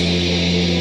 Música